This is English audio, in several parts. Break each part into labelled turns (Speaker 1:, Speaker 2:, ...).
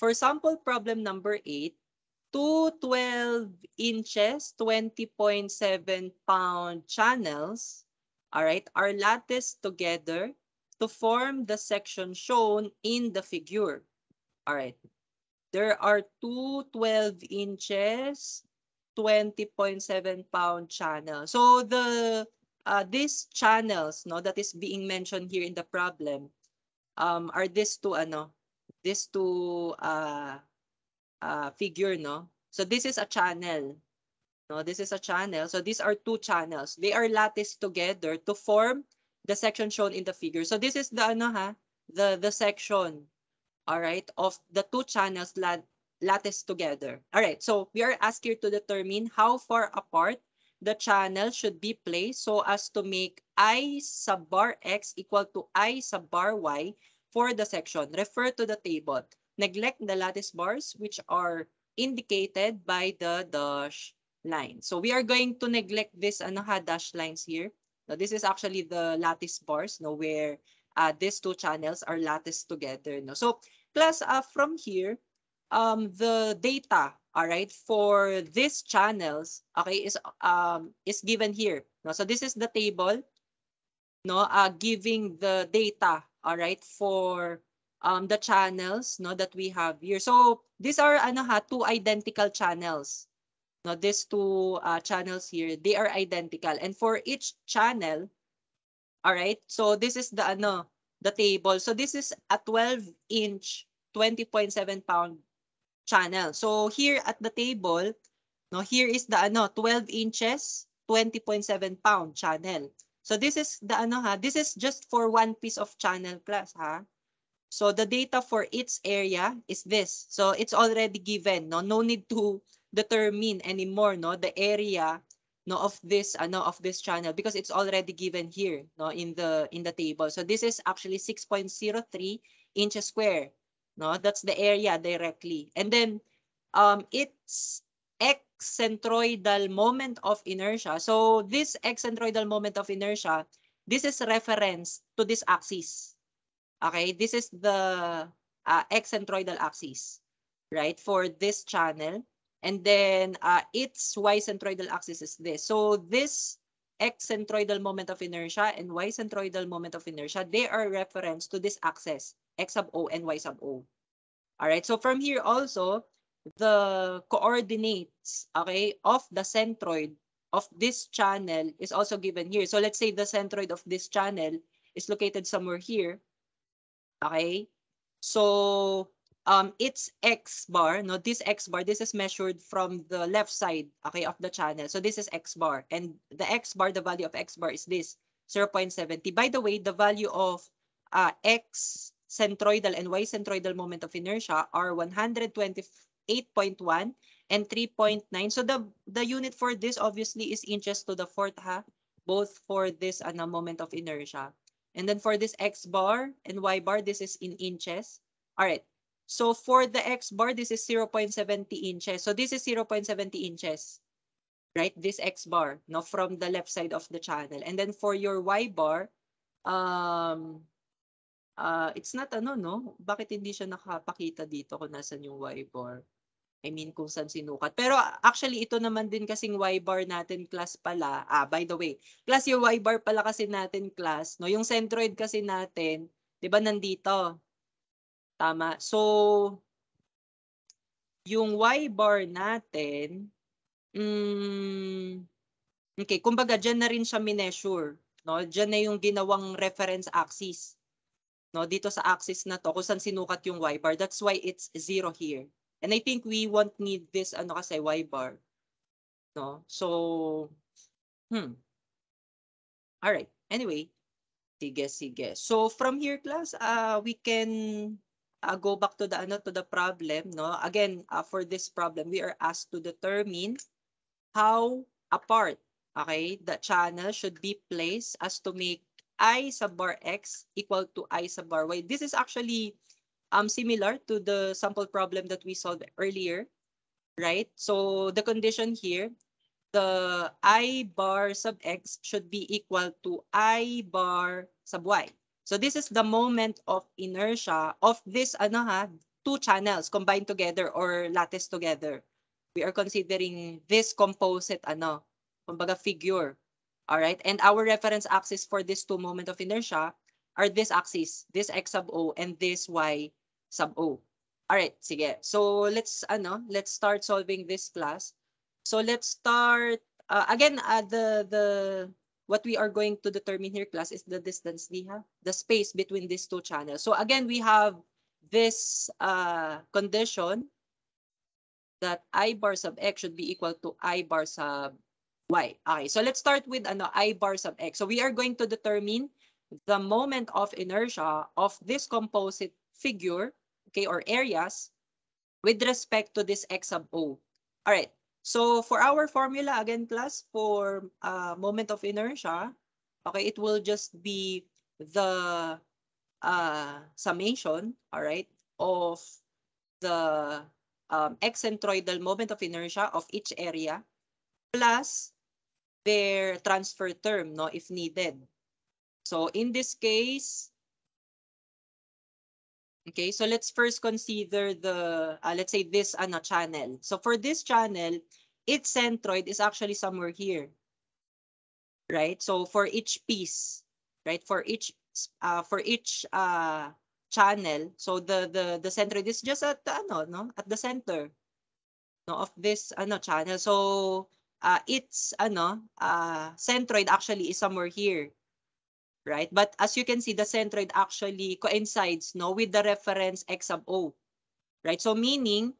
Speaker 1: for sample problem number 8, two 12 inches, 20.7 pound channels, all right, are latticed together to form the section shown in the figure. All right. There are two 12 inches, 20.7 pound channels. So the uh, these channels no that is being mentioned here in the problem um are these two ano these two uh, uh figure no? So this is a channel no? This is a channel. So these are two channels. They are latticed together to form the section shown in the figure. So this is the ano ha? The the section all right of the two channels lat latticed together. All right so we are asked here to determine how far apart the channel should be placed so as to make I sub bar X equal to I sub bar Y for the section. Refer to the table. Neglect the lattice bars which are indicated by the dash line. So we are going to neglect this ano ha, dash lines here. Now this is actually the lattice bars no, where uh, these two channels are latticed together. No? So plus uh, from here, um, the data all right, for these channels, okay, is um is given here. No, so this is the table, no, uh, giving the data, all right, for um the channels, no, that we have here. So these are ano ha, two identical channels. No, these two uh, channels here, they are identical, and for each channel, all right. So this is the ano, the table. So this is a 12 inch, 20.7 pound channel. So here at the table, no, here is the ano 12 inches, 20.7 pound channel. So this is the ano ha, this is just for one piece of channel class ha. So the data for its area is this. So it's already given, no? No need to determine anymore, no, the area no of this ano of this channel because it's already given here no in the in the table so this is actually 6.03 inches square no that's the area directly and then um its excentroidal moment of inertia. So this excentroidal moment of inertia this is reference to this axis. Okay this is the uh, excentroidal axis right for this channel. And then uh, its y centroidal axis is this. So this x centroidal moment of inertia and y centroidal moment of inertia they are reference to this axis x sub o and y sub o. All right, so from here also, the coordinates, okay, of the centroid of this channel is also given here. So let's say the centroid of this channel is located somewhere here. Okay, so um, its x bar, no, this x bar, this is measured from the left side, okay, of the channel. So this is x bar, and the x bar, the value of x bar is this, 0.70. By the way, the value of uh, x centroidal and y centroidal moment of inertia are 128.1 and 3.9. So the, the unit for this obviously is inches to the fourth ha, both for this and a moment of inertia. And then for this x bar and y bar, this is in inches. All right. So for the x bar, this is 0.70 inches. So this is 0.70 inches, right? This x bar, no, from the left side of the channel. And then for your y bar, um, uh, it's not ano, no? Bakit hindi siya nakapakita dito kung nasan yung Y-bar? I mean, kung saan sinukat. Pero actually, ito naman din kasing Y-bar natin class pala. Ah, by the way, class yung Y-bar pala kasi natin class. No? Yung centroid kasi natin, di ba nandito? Tama. So, yung Y-bar natin, mm, okay, kumbaga dyan na rin siya mineasure. No? Dyan na yung ginawang reference axis no dito sa axis na to kung saan sinukat yung y bar that's why it's zero here and i think we won't need this ano kasi y bar. No? So hmm. All right. Anyway sige sige. So from here class uh we can uh, go back to the ano to the problem no? Again uh, for this problem we are asked to determine how apart okay the channel should be placed as to make i sub bar x equal to i sub bar y. This is actually um, similar to the sample problem that we solved earlier, right? So the condition here, the i bar sub x should be equal to i bar sub y. So this is the moment of inertia of this ano ha, two channels combined together or lattice together. We are considering this composite ano, kumbaga figure. All right? And our reference axis for this two moment of inertia are this axis, this x sub o and this y sub o. All right, sige. So let's ano, let's start solving this class. So let's start uh, again uh, the the what we are going to determine here class is the distance d ha? the space between these two channels. So again we have this uh, condition that i bar sub x should be equal to i bar sub y. Okay, so let's start with ano, i bar sub x. So we are going to determine the moment of inertia of this composite figure, okay, or areas with respect to this x sub o. All right, so for our formula, again, class, for uh, moment of inertia, okay, it will just be the uh, summation, all right, of the um, x centroidal moment of inertia of each area plus their transfer term, no, if needed. So in this case, okay, so let's first consider the, uh, let's say this ano, channel. So for this channel, its centroid is actually somewhere here, right? So for each piece, right, for each, uh, for each uh, channel, so the, the, the centroid is just at the, ano, no, at the center no, of this ano, channel. So uh, its ano, uh, centroid actually is somewhere here, right? But as you can see, the centroid actually coincides no, with the reference x sub o, right? So meaning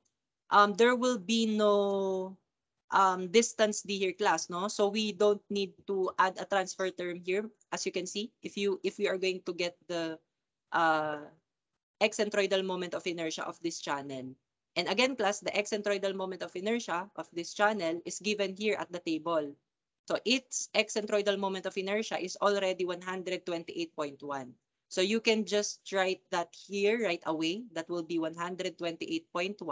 Speaker 1: um, there will be no um, distance d here class, no? So we don't need to add a transfer term here, as you can see, if you if we are going to get the uh, x centroidal moment of inertia of this channel. And again, class, the x centroidal moment of inertia of this channel is given here at the table. So its x centroidal moment of inertia is already 128.1. So you can just write that here right away. That will be 128.1.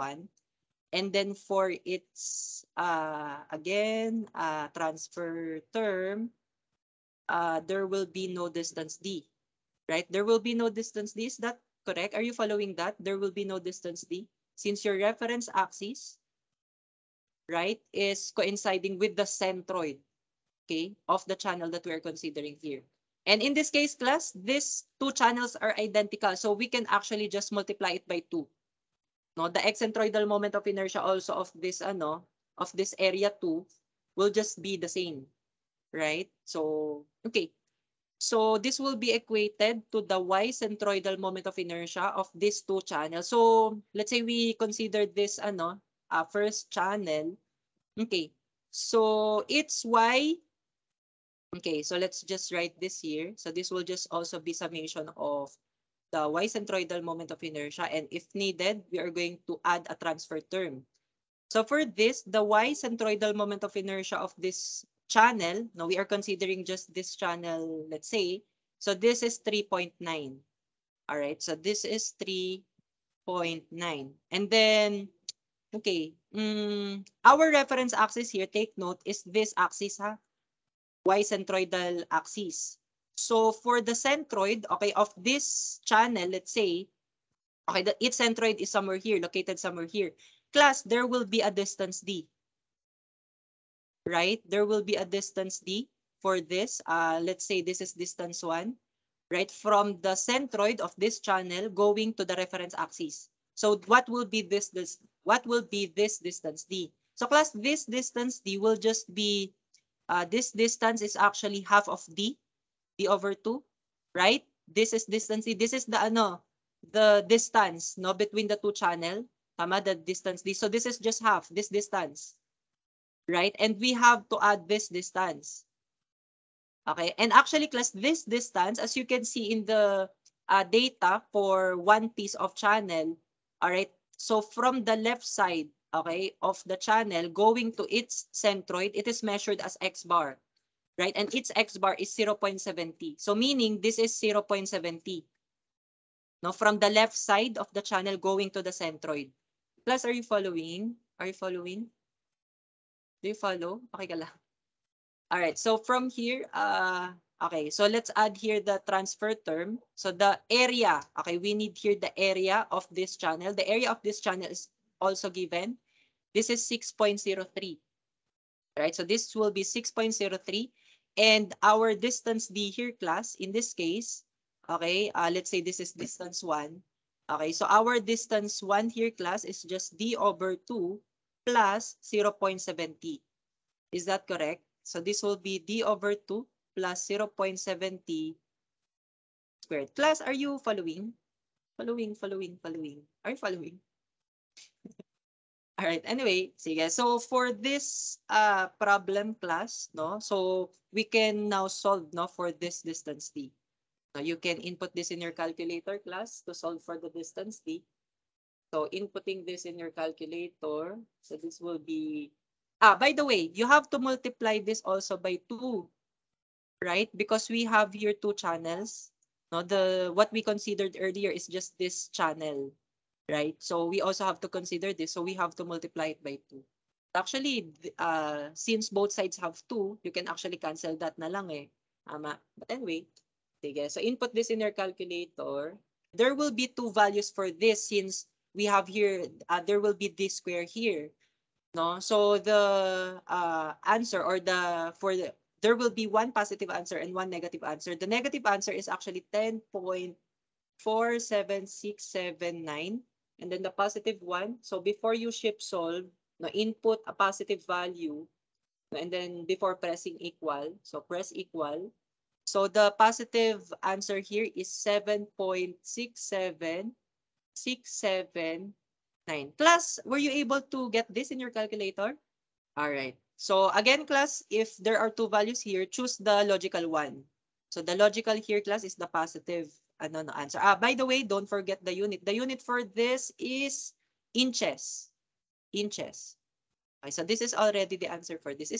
Speaker 1: And then for its, uh, again, uh, transfer term, uh, there will be no distance d, right? There will be no distance d. Is that correct? Are you following that? There will be no distance d since your reference axis, right, is coinciding with the centroid, okay, of the channel that we're considering here. And in this case, class, these two channels are identical. So we can actually just multiply it by two. No, the x centroidal moment of inertia also of this ano, of this area 2 will just be the same, right? So, okay. So this will be equated to the y centroidal moment of inertia of these two channels. So let's say we consider this ano, uh, first channel. Okay. So it's y. Okay, so let's just write this here. So this will just also be summation of the y centroidal moment of inertia. And if needed, we are going to add a transfer term. So for this, the y centroidal moment of inertia of this channel, now we are considering just this channel, let's say. So this is 3.9. All right, so this is 3.9. And then, okay, um, our reference axis here, take note, is this axis, ha? Y centroidal axis. So for the centroid, okay, of this channel, let's say, okay, the, its centroid is somewhere here, located somewhere here. Class, there will be a distance d right? There will be a distance d for this. Uh, let's say this is distance 1, right? From the centroid of this channel going to the reference axis. So what will be this, this what will be this distance d? So class, this distance d will just be, uh, this distance is actually half of d, d over 2, right? This is distance d. This is the ano, the distance no between the two channel. Tama, the distance d. So this is just half, this distance right? And we have to add this distance. Okay, and actually class, this distance, as you can see in the uh, data for one piece of channel, all right? So from the left side, okay, of the channel going to its centroid, it is measured as x bar, right? And its x bar is 0.70. So meaning this is 0.70. No, from the left side of the channel going to the centroid. Plus, are you following? Are you following? Do you follow? Okay ka. All right. So from here, uh, Okay, so let's add here the transfer term. So the area, okay, we need here the area of this channel. The area of this channel is also given. This is 6.03. Right, so this will be 6.03. And our distance D here class, in this case, okay, uh, let's say this is distance 1. Okay, so our distance 1 here class is just D over 2 plus 0.70. Is that correct? So this will be D over 2 plus 0.70 squared. Class, are you following? Following, following, following. Are you following? All right. Anyway, sige. So for this uh, problem class, no, so we can now solve no for this distance d. So you can input this in your calculator class to solve for the distance d. So inputting this in your calculator, so this will be Ah, by the way, you have to multiply this also by 2 right? Because we have here two channels. No, the what we considered earlier is just this channel, right? So we also have to consider this. So we have to multiply it by two. Actually, uh, since both sides have two, you can actually cancel that na lang eh. Ama. But anyway, sige. So input this in your calculator. There will be two values for this since we have here, uh, there will be this square here. No, so the uh, answer or the for the there will be one positive answer and one negative answer. The negative answer is actually 10.47679. And then the positive one, so before you shift solve, no, input a positive value. And then before pressing equal, so press equal. So the positive answer here is 7.67679. Plus, were you able to get this in your calculator? All right. So again, class, if there are two values here, choose the logical one. So the logical here, class, is the positive ano, no, answer. Ah, by the way, don't forget the unit. The unit for this is inches. Inches. Okay, so this is already the answer for this.